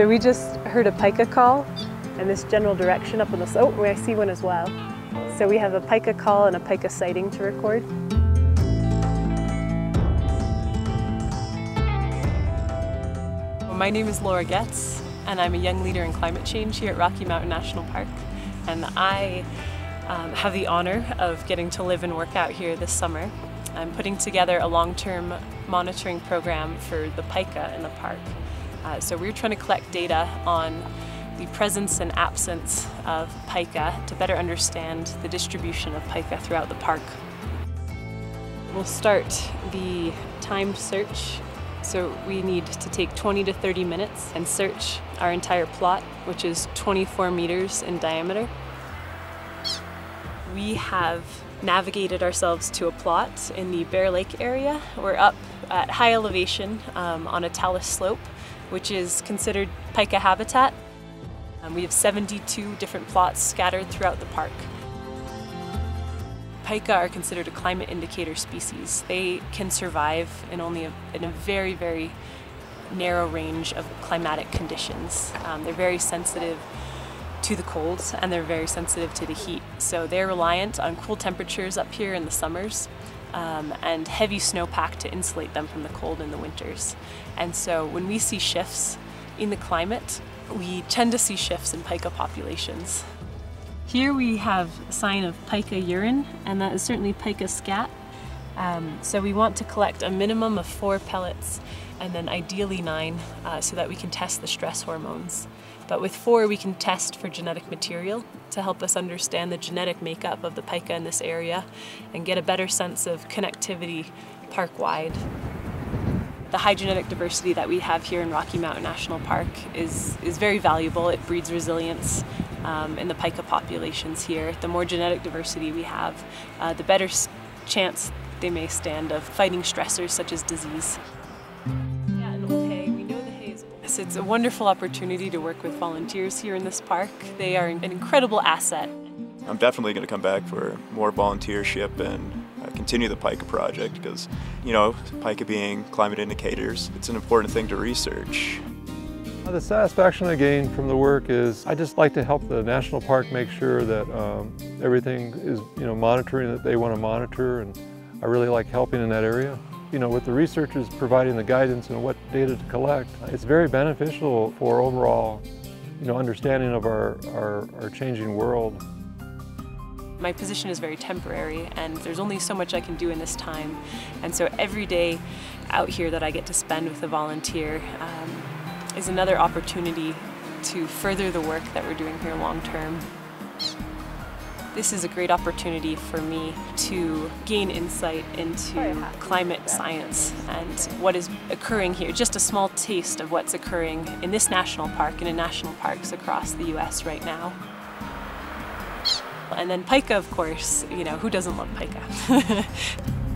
So we just heard a pika call and this general direction up on the slope. Oh, I see one as well. So we have a pika call and a pika sighting to record. My name is Laura Getz and I'm a young leader in climate change here at Rocky Mountain National Park. And I um, have the honor of getting to live and work out here this summer. I'm putting together a long-term monitoring program for the pika in the park. Uh, so we're trying to collect data on the presence and absence of pika to better understand the distribution of pika throughout the park. We'll start the timed search. So we need to take 20 to 30 minutes and search our entire plot, which is 24 meters in diameter. We have navigated ourselves to a plot in the Bear Lake area. We're up at high elevation um, on a talus slope which is considered pika habitat. Um, we have 72 different plots scattered throughout the park. Pika are considered a climate indicator species. They can survive in only a, in a very, very narrow range of climatic conditions. Um, they're very sensitive to the cold and they're very sensitive to the heat. So they're reliant on cool temperatures up here in the summers um, and heavy snowpack to insulate them from the cold in the winters. And so when we see shifts in the climate, we tend to see shifts in pika populations. Here we have a sign of pika urine, and that is certainly pika scat. Um, so we want to collect a minimum of four pellets and then ideally nine uh, so that we can test the stress hormones. But with four, we can test for genetic material to help us understand the genetic makeup of the pika in this area and get a better sense of connectivity park-wide. The high genetic diversity that we have here in Rocky Mountain National Park is, is very valuable. It breeds resilience um, in the pika populations here. The more genetic diversity we have, uh, the better chance they may stand of fighting stressors such as disease. It's a wonderful opportunity to work with volunteers here in this park. They are an incredible asset. I'm definitely going to come back for more volunteership and uh, continue the PIKA project because, you know, PIKA being climate indicators, it's an important thing to research. The satisfaction I gain from the work is I just like to help the national park make sure that um, everything is, you know, monitoring that they want to monitor and I really like helping in that area you know, with the researchers providing the guidance and what data to collect, it's very beneficial for overall, you know, understanding of our, our, our changing world. My position is very temporary and there's only so much I can do in this time. And so every day out here that I get to spend with a volunteer um, is another opportunity to further the work that we're doing here long term. This is a great opportunity for me to gain insight into oh, climate science and what is occurring here. Just a small taste of what's occurring in this national park and in national parks across the US right now. And then pika, of course, you know, who doesn't love pika?